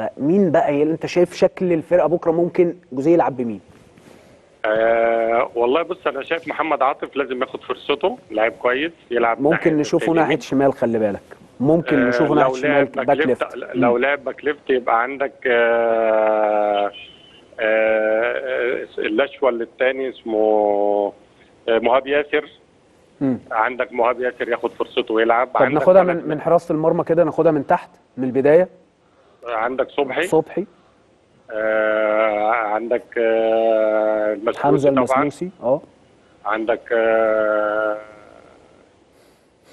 فمين بقى اللي انت شايف شكل الفرقة بكرة ممكن جوزيه يلعب بمين؟ آه والله بص أنا شايف محمد عاطف لازم ياخد فرصته لاعب كويس يلعب ممكن نشوفه. ناحية شمال خلي بالك. ممكن آه، نشوفه ناحية شمال back left لو لعب back left يبقى عندك آه آه الأشول الثاني اسمه آه، مهاب ياسر. مم. عندك مهاب ياسر ياخد فرصته ويلعب. طب ناخدها من من حراسة المرمى كده ناخدها من تحت من البداية. عندك صبحي. صبحي. آه عندك آه المثلوثي حمزة طبعا. المثلوثي آه. عندك آه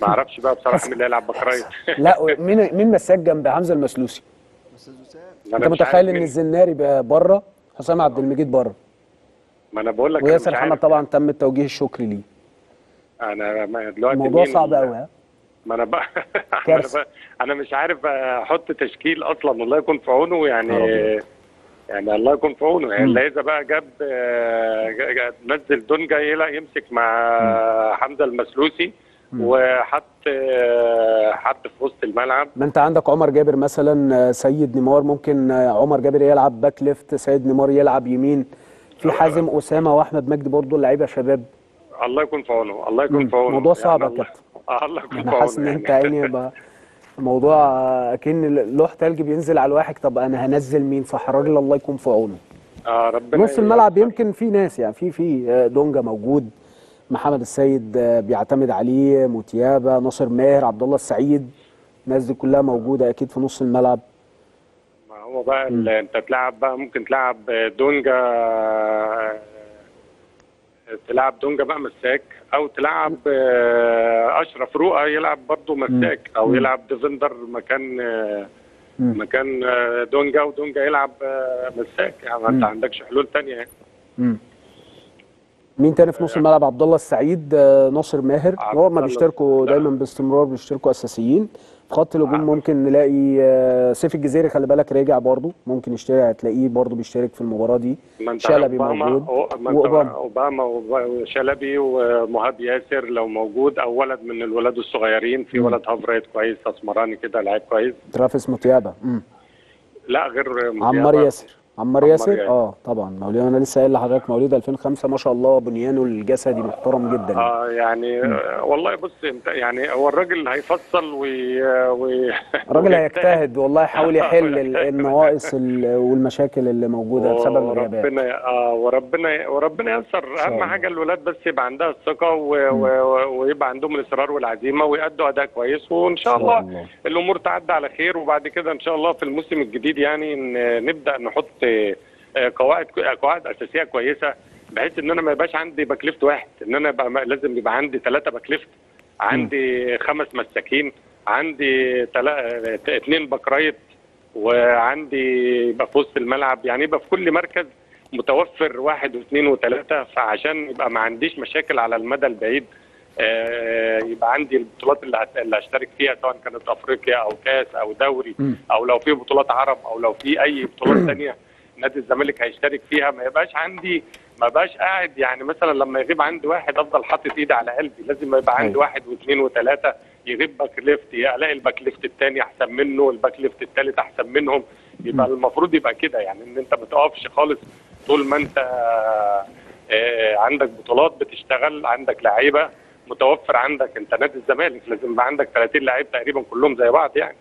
ما أعرفش بقى بصراحة مين اللي هيلعب back right لا مين مين مساك جنب حمزة المثلوثي أنا انت متخيل إن. الزناري بقى بره؟ حسام عبد المجيد بره. ما أنا بقول لك وياسر محمد. طبعا تم توجيه الشكر ليه. أنا ما- دلوقتي الموضوع صعب قوي ها؟ ما أنا بقى أنا. بقى مش عارف أحط تشكيل أصلا الله يكون في عونه يعني. يعني الله يكون في عونه يعني. اللي إذا بقى جاب آه، نزل دونجا يلا يمسك مع حمزة المثلوثي وحط آه، حط في وسط الملعب ما أنت عندك عمر جابر مثلا آه، سيد نيمار ممكن عمر جابر يلعب back left سيد نيمار يلعب يمين في حازم أسامة وأحمد مجدي برضه لعيبة شباب الله يكون في عونه الله يكون. في عونه موضوع صعب يا الله- كابتن. آه، الله يكون أنا حاسس إن أنت عيني يبقى الموضوع أكن لوح تلج بينزل على الواحد طب أنا هنزل مين؟ صح الراجل الله يكون في عونه. آه ربنا نص الملعب. يمكن في ناس يعني في في آه، دونجا موجود محمد السيد آه، بيعتمد عليه متيابه ناصر ماهر عبد الله السعيد الناس دي كلها موجودة أكيد في نص الملعب. ما هو بقى أنت تلعب بقى ممكن تلعب دونجا تلعب دونجا بقى مساك أو تلعب آه، أشرف رؤى يلعب برضه مساك أو. يلعب ديفندر مكان آه،. مكان آه، دونجا ودونجا يلعب مساك يعني ما انت. عندكش حلول تانية يعني. مين تاني في نص الملعب؟ عبد الله السعيد آه، ناصر ماهر. هو ما بيشتركوا. دايما باستمرار بيشتركوا أساسيين. في خط الهجوم ممكن نلاقي آه، سيف الجزيري خلي بالك راجع برضه. ممكن يشترك هتلاقيه برضه بيشترك في المباراة دي. شلبي موجود. أو- ما انت وأوباما. أوباما وشلبي ومهاب ياسر لو موجود. أو ولد من الولاد الصغيرين. في. ولد هافرايت كويس أسمراني كده لعيب كويس. ترافيس متيابه مم. لا غير عمار. ياسر. عمار ياسر ياسر. آه طبعا مواليد أنا لسه قايل لحضرتك مواليد 2005 ما شاء الله بنيانه الجسدي محترم جدا يعني. آه يعني آه، والله بص انت يعني هو الراجل هيفصل وي وي الراجل. هيجتهد والله يحاول يحل ال- النواقص ال- والمشاكل اللي موجودة بسبب الغيابات وربنا آه وربنا وربنا ييسر أهم. حاجة الولاد بس يبقى عندها الثقة و... و... ويبقى عندهم الإصرار والعزيمة ويأدوا أداء كويس وإن شاء الله, الله. الأمور تعدي على خير وبعد كده إن شاء الله في الموسم الجديد يعني نبدأ نحط آه، قواعد قواعد أساسية كويسة بحيث إن أنا ما يبقاش عندي back left واحد إن أنا يبقى لازم يبقى عندي ثلاثة back left عندي خمس مساكين عندي. اثنين back right وعندي يبقى في وسط الملعب يعني يبقى في كل مركز متوفر واحد واثنين وثلاثه فعشان يبقى ما عنديش مشاكل على المدى البعيد آه، يبقى عندي البطولات اللي اللي هشترك فيها سواء كانت أفريقيا أو كأس أو دوري. أو لو في بطولات عرب أو لو في أي بطولات ثانية نادي الزمالك هيشترك فيها ما يبقاش عندي ما بقاش قاعد. يعني مثلا لما يغيب عندي واحد أفضل حاطط إيدي على قلبي لازم يبقى عندي أيوة. واحد واثنين وثلاثة يغيب back left الاقي ال back left الثاني أحسن منه ال back left الثالث أحسن منهم. يبقى المفروض يبقى كده يعني إن أنت ما تقفش خالص طول ما أنت آه، عندك بطولات بتشتغل عندك لعيبة متوفر عندك. أنت نادي الزمالك لازم يبقى عندك 30 لعيب تقريبا كلهم زي بعض يعني.